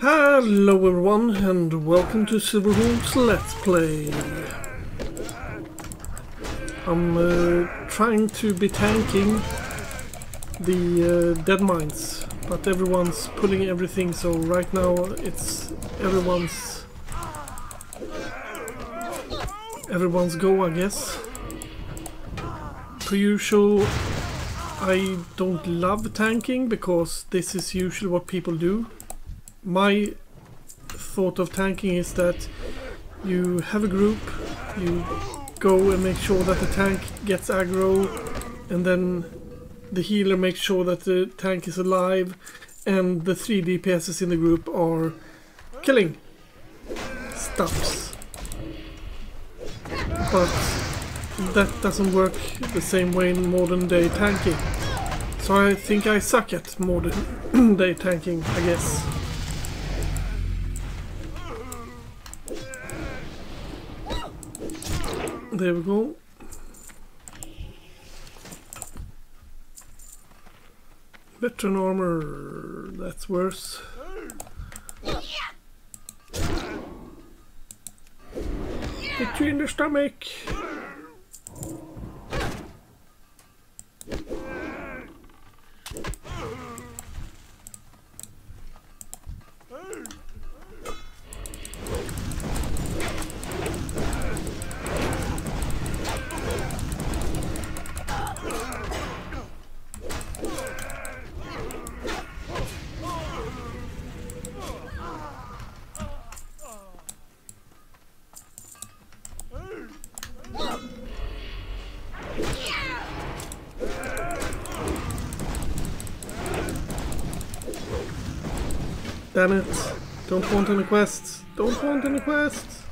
Hello everyone and welcome to Silverhawk's Let's Play. I'm uh, trying to be tanking the uh, Deadmines, but everyone's pulling everything so right now it's everyone's everyone's go I guess. Per usual I don't love tanking because this is usually what people do my thought of tanking is that you have a group, you go and make sure that the tank gets aggro, and then the healer makes sure that the tank is alive, and the three DPSs in the group are killing stuffs. But that doesn't work the same way in modern day tanking. So I think I suck at modern day tanking, I guess. There we go. Veteran armor, that's worse. In the stomach. Damn it. Don't want any quests. Don't want any quests.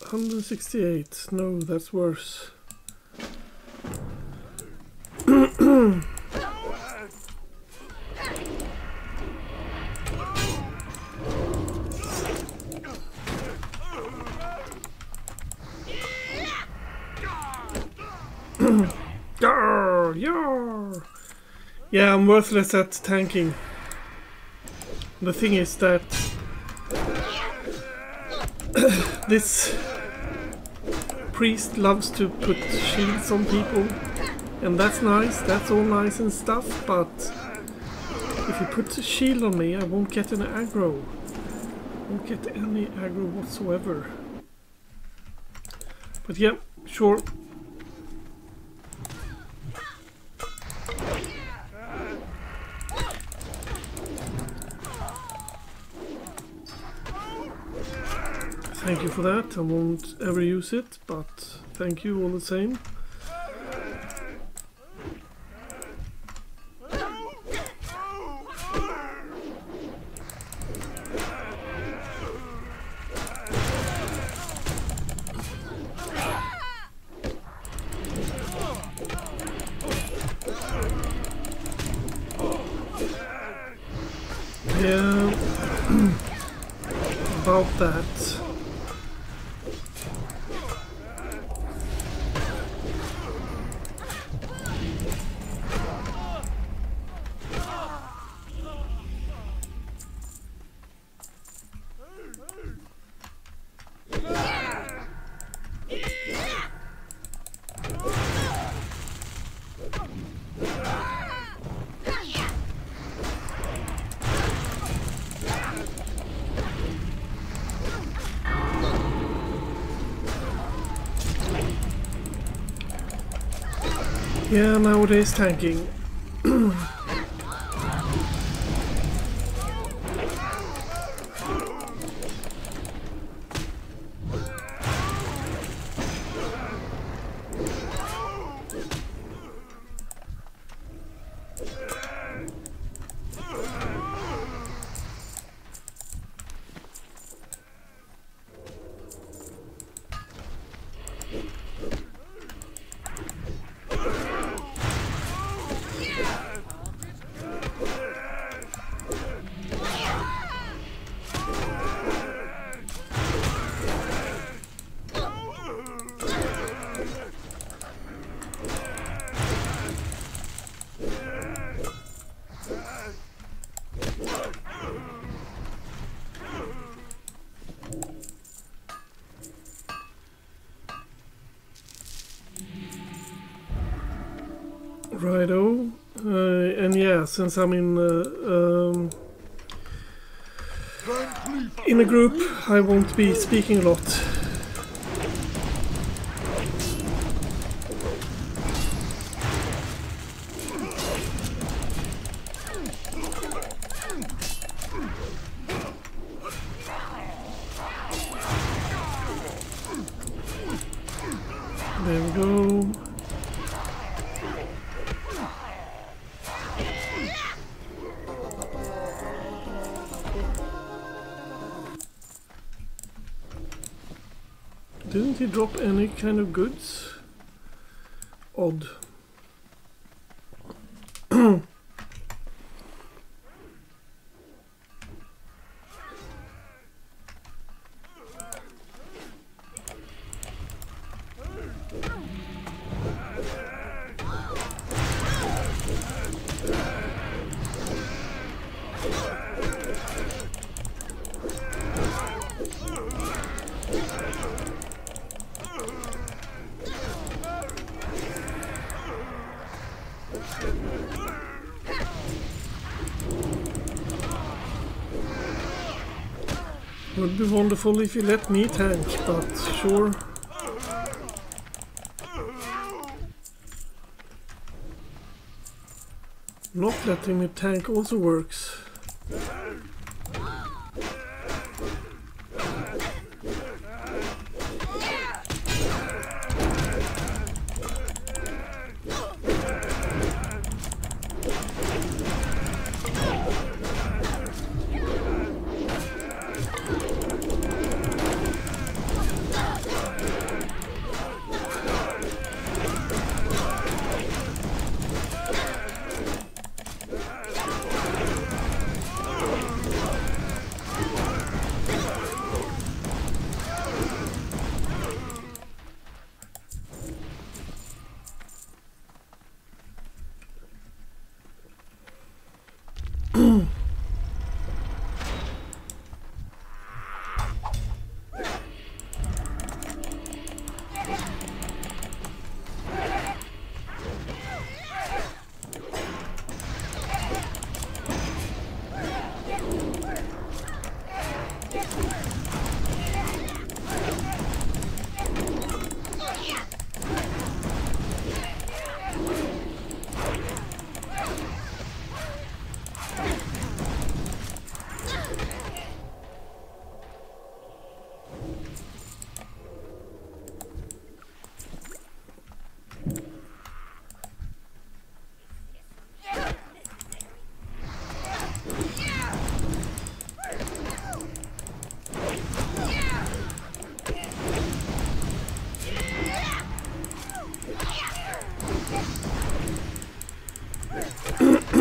Hundred sixty-eight. No, that's worse. Yeah, I'm worthless at tanking. The thing is that this priest loves to put shields on people, and that's nice, that's all nice and stuff, but if you put a shield on me, I won't get any aggro. won't get any aggro whatsoever. But yeah, sure, Thank you for that. I won't ever use it, but thank you all the same. Yeah, nowadays tanking. since I'm in uh, um, in a group, I won't be speaking a lot. Kind of goods? Odd. Would be wonderful if you let me tank, but sure. Not letting me tank also works.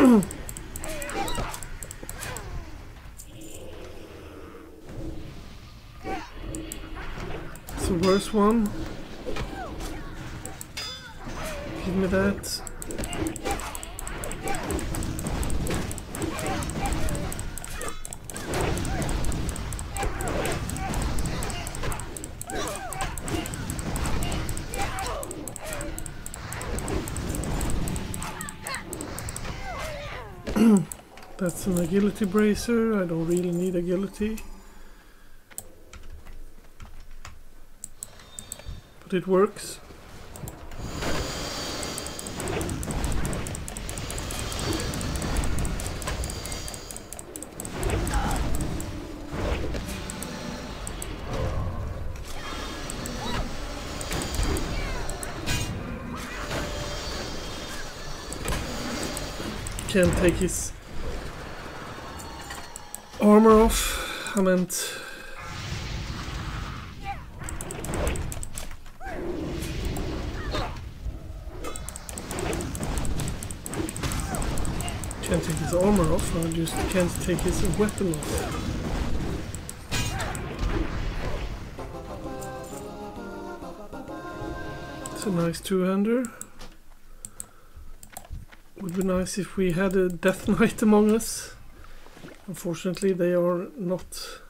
Hm. It's the worst one. Give me that. That's an agility bracer. I don't really need agility. But it works. Can't take his armor meant can't take his armor off, I just can't take his weapon off. It's a nice two-hander. Would be nice if we had a Death Knight among us. Unfortunately, they are not.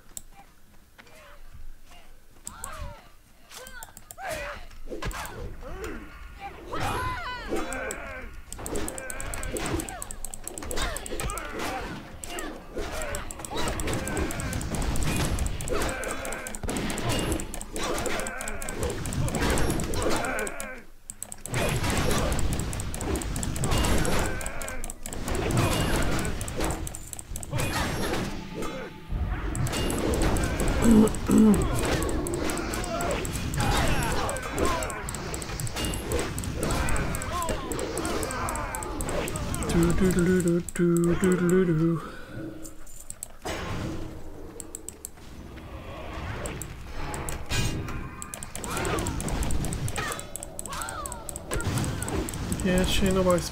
Do do do do do do do. Yeah,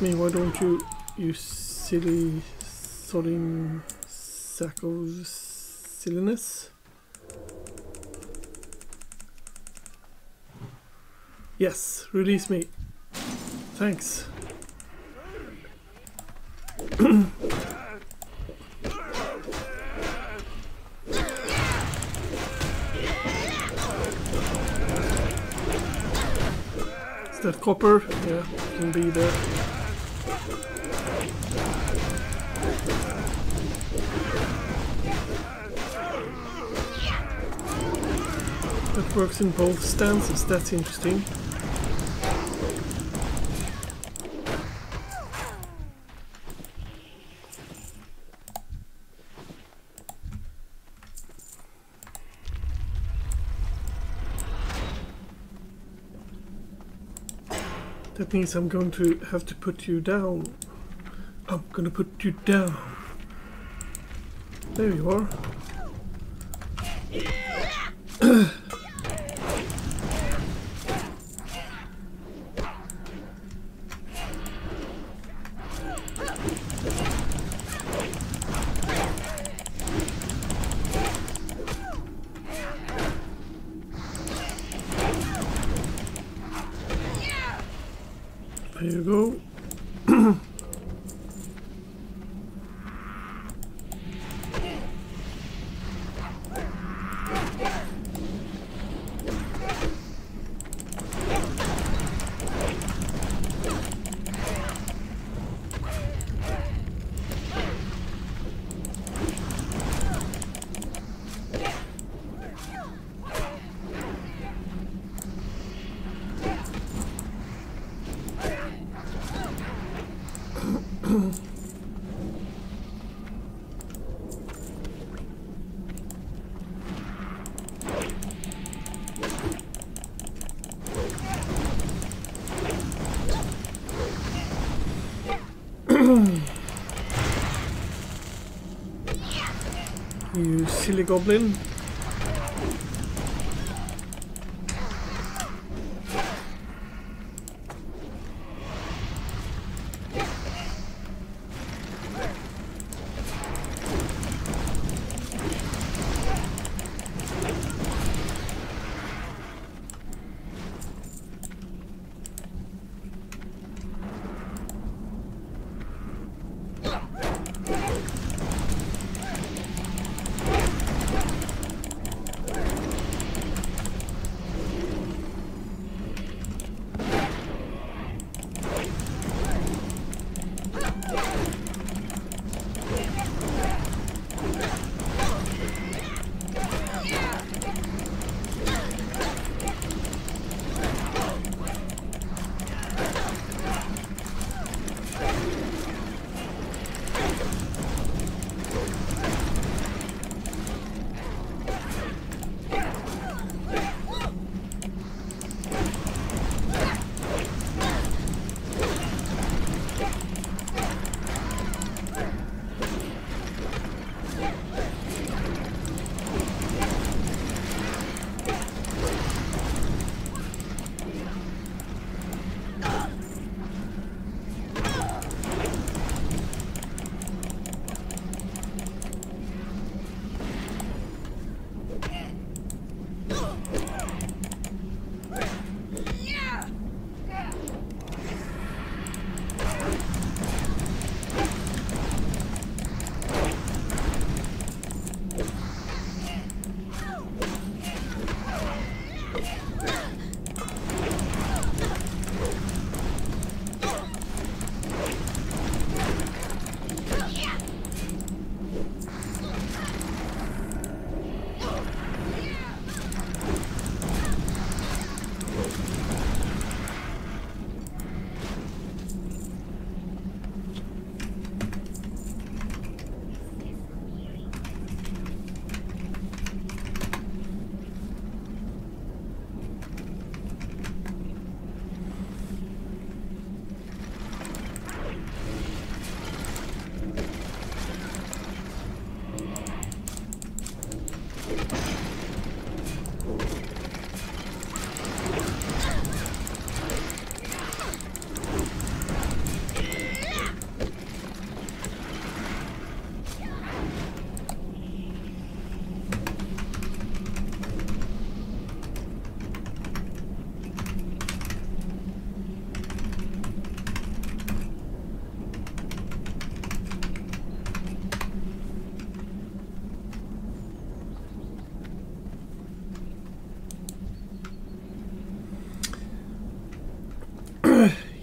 me, why don't you, you silly sodding sack of silliness? Yes, release me. Thanks. Is that copper? Yeah, can be there. That works in both stances, that's interesting. That means I'm going to have to put you down. I'm gonna put you down. There you are. Silly goblin.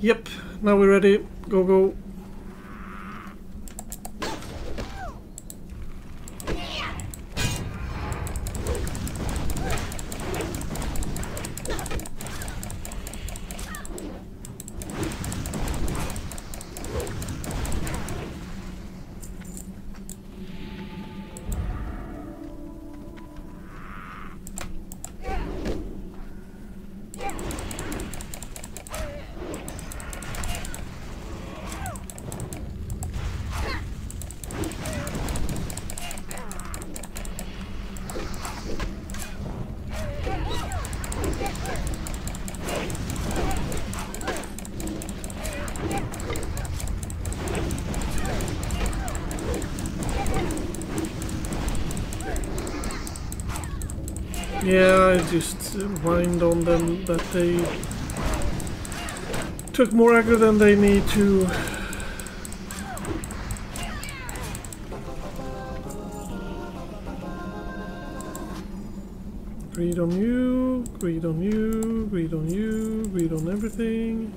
Yep, now we're ready. Go, go. Yeah, I just whined on them that they took more aggro than they need to. Greed on you, greed on you, greed on you, greed on everything.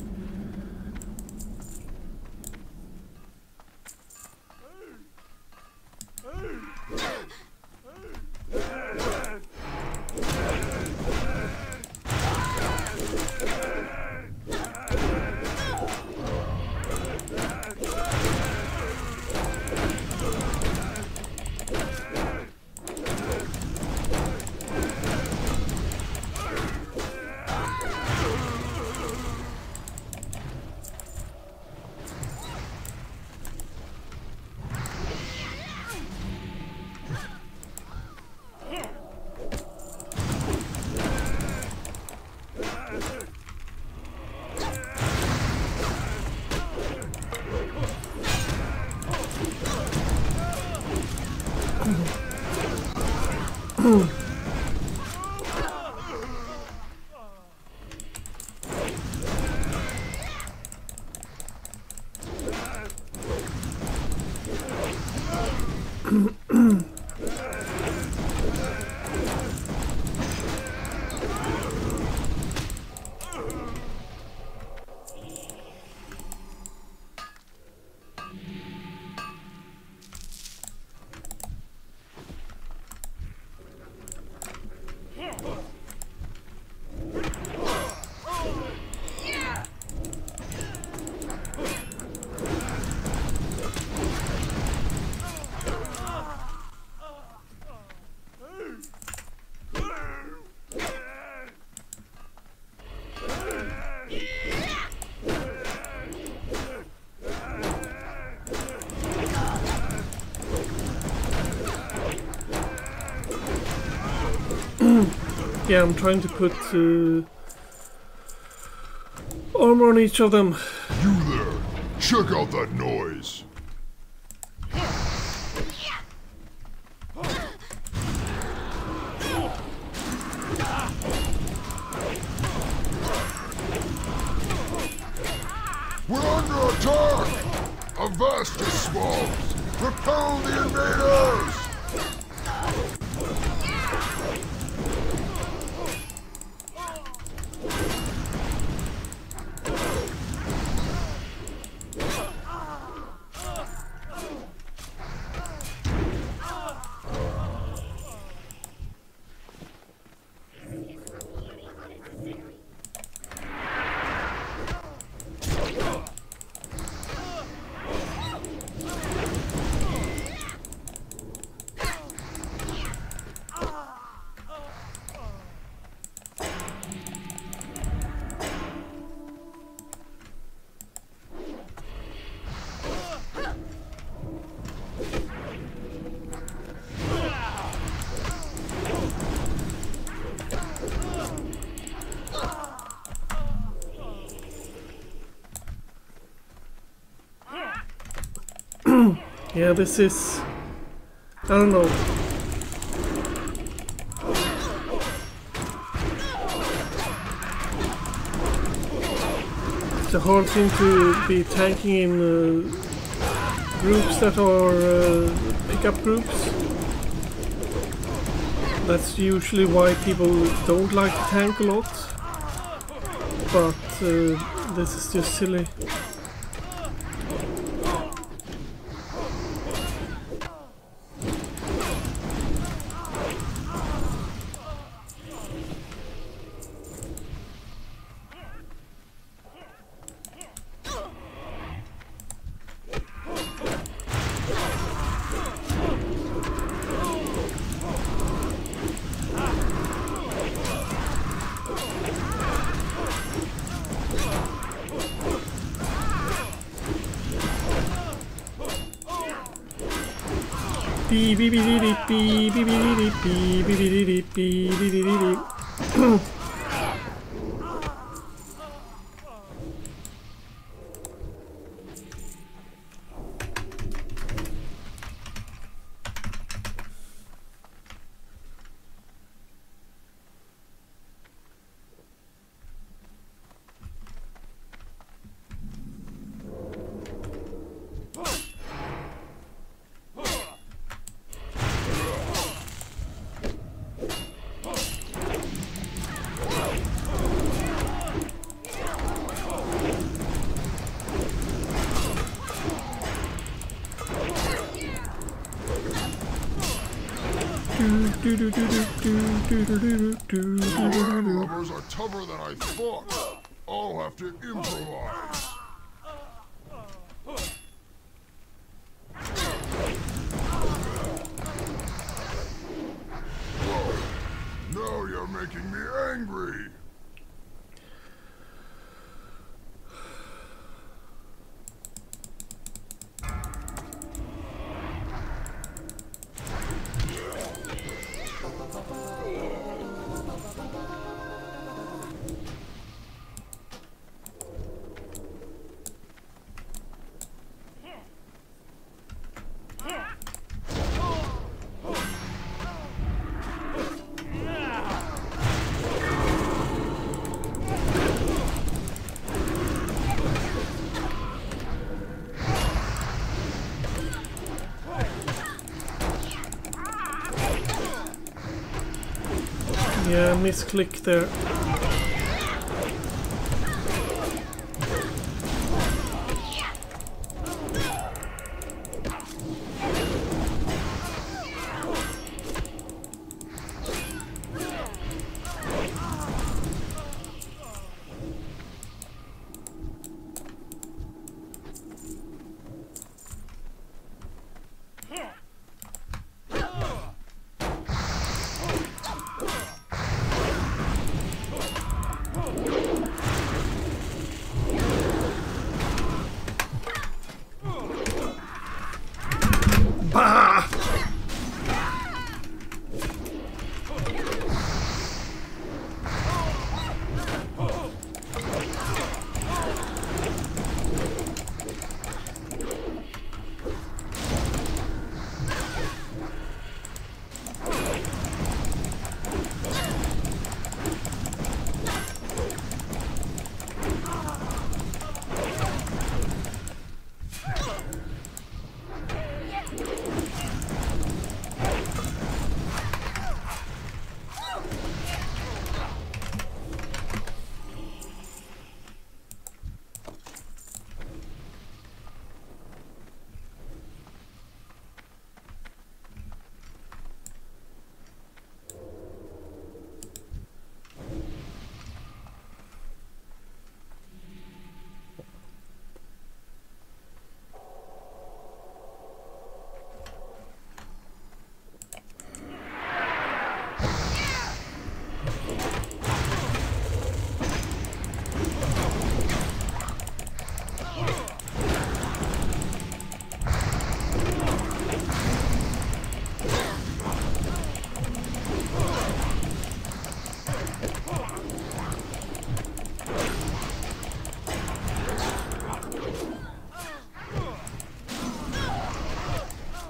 Yeah, I'm trying to put uh, armor on each of them. You there! Check out that noise! Yeah, this is... I don't know. A hard thing to be tanking in uh, groups that are uh, pickup groups. That's usually why people don't like to tank a lot. But uh, this is just silly. pi, Lovers are tougher than I thought. I'll have to improvise. Yeah, misclick there.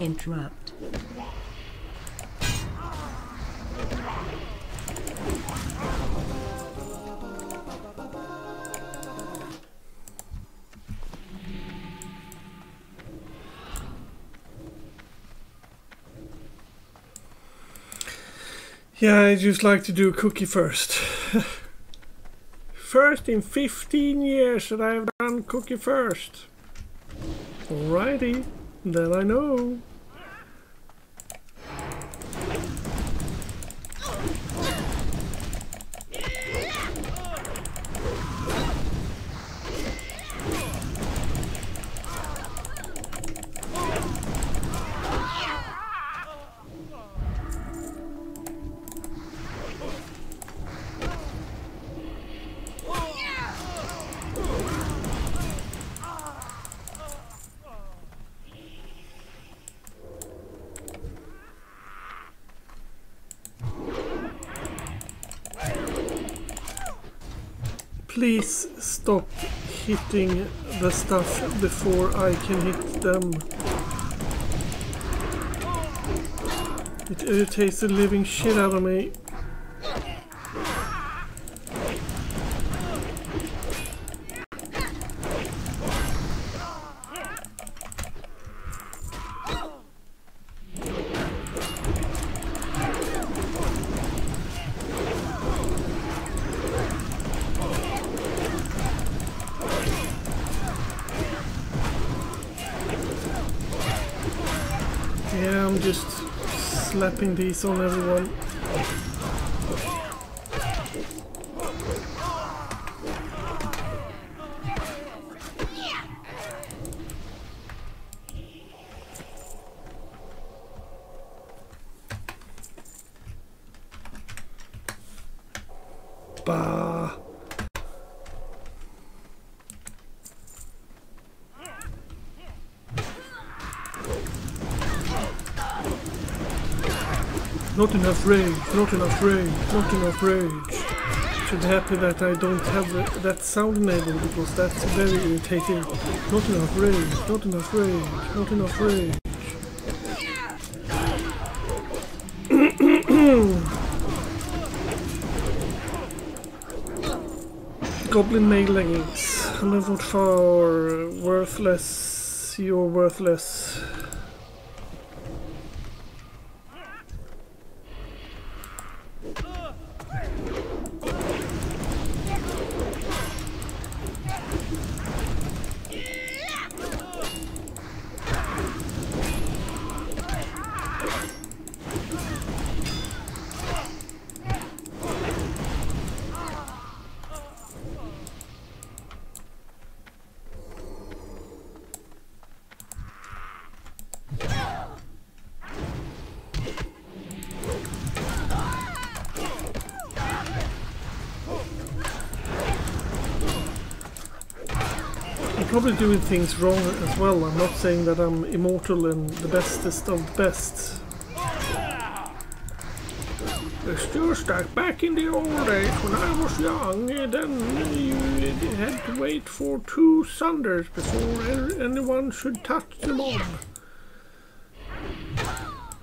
Interrupt. Yeah, I just like to do cookie first. first in 15 years that I've done cookie first. Alrighty, then I know. Please stop hitting the stuff before I can hit them. It irritates the living shit out of me. These on everyone. Not enough rage, not enough rage, not enough rage. Should be happy that I don't have that sound enabled because that's very irritating. Not enough rage, not enough rage, not enough rage. Goblin mail leggings. 144 worthless. You're worthless. Probably doing things wrong as well. I'm not saying that I'm immortal and the bestest of the best. It's just that back in the old days when I was young, then you had to wait for two sunders before anyone should touch the mob.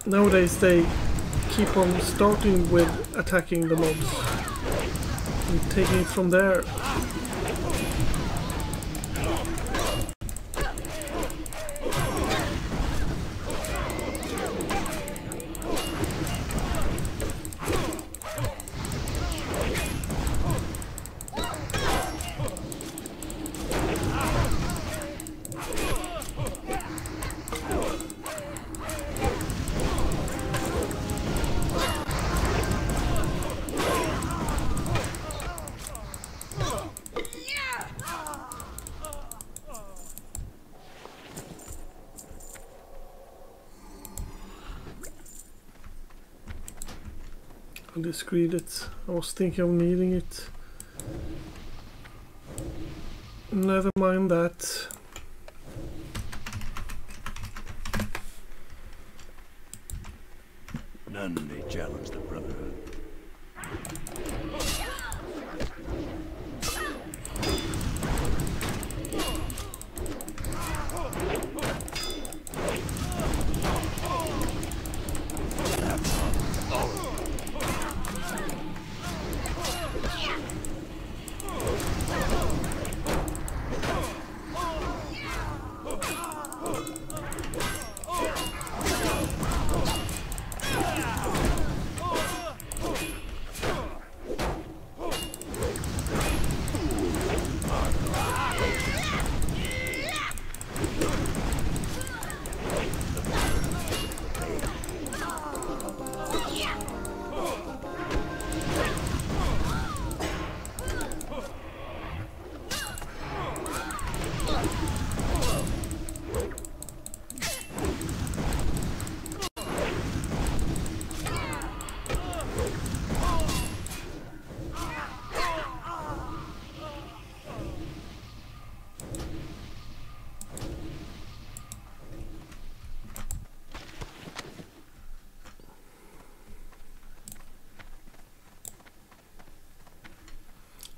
Nowadays they keep on starting with attacking the mobs and taking it from there. I just read it. I was thinking of needing it. Never mind that.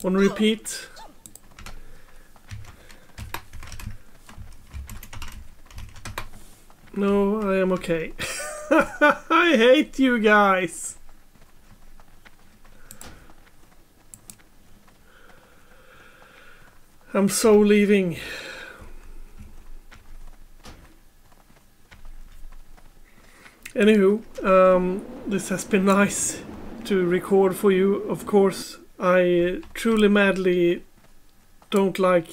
On repeat. No, I am okay. I hate you guys. I'm so leaving. Anywho, um, this has been nice to record for you. Of course, I truly madly don't like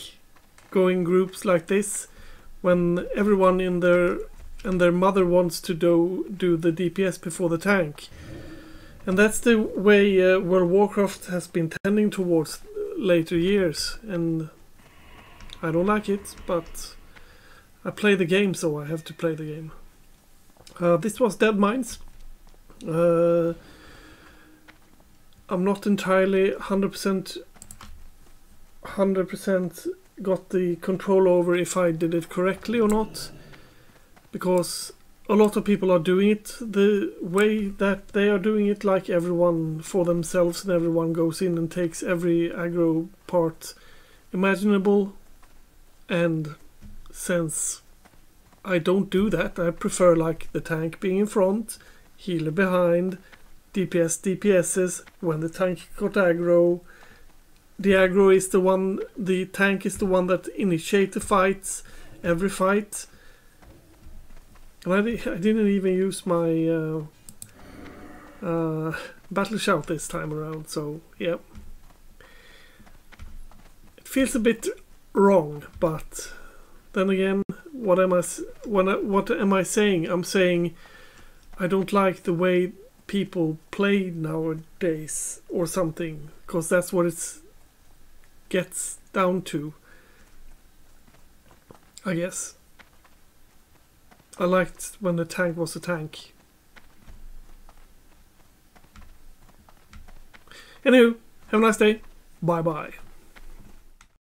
going groups like this when everyone in their and their mother wants to do do the DPS before the tank. And that's the way uh, World Warcraft has been tending towards later years and I don't like it, but I play the game so I have to play the game. Uh, this was Deadmines. Uh, I'm not entirely 100% 100% got the control over if I did it correctly or not because a lot of people are doing it the way that they are doing it like everyone for themselves and everyone goes in and takes every aggro part imaginable and since I don't do that. I prefer like the tank being in front healer behind DPS DPSs when the tank got aggro. The aggro is the one the tank is the one that initiate the fights every fight. And I, di- I didn't even use my uh, uh, battle shout this time around so yeah. It feels a bit wrong but then again what am I what, what am I saying? I'm saying I don't like the way people play nowadays or something because that's what it gets down to I guess. I liked when the tank was a tank. Anywho have a nice day. Bye bye